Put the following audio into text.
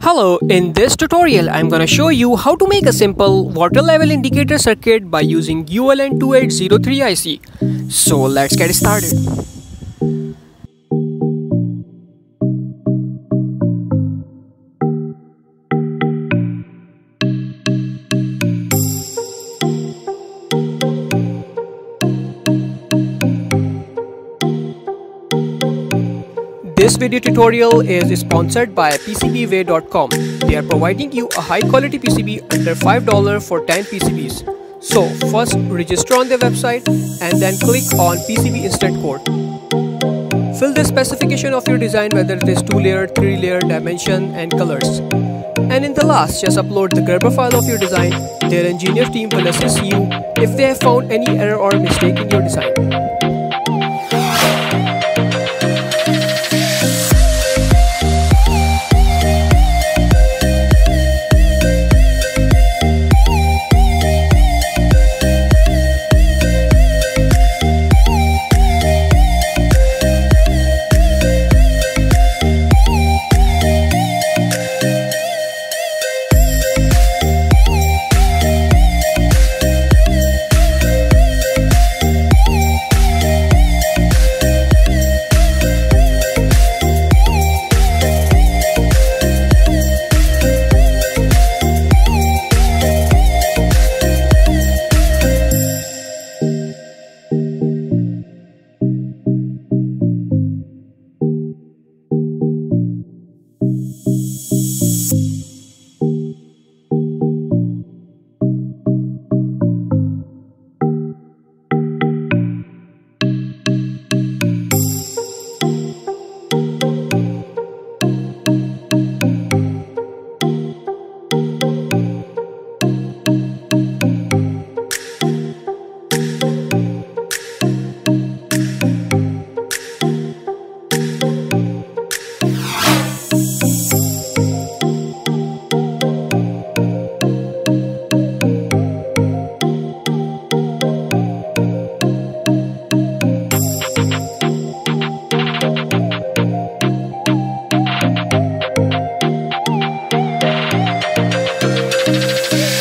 Hello, in this tutorial I'm gonna show you how to make a simple water level indicator circuit by using ULN2803 IC. So let's get started. This video tutorial is sponsored by PCBWay.com. They are providing you a high quality PCB under $5 for 10 PCBs. So first register on their website and then click on PCB Instant Quote. Fill the specification of your design whether it is 2 layer, 3 layer, dimension and colors. And in the last just upload the Gerber file of your design. Their engineer team will assist you if they have found any error or mistake in your design. Yeah.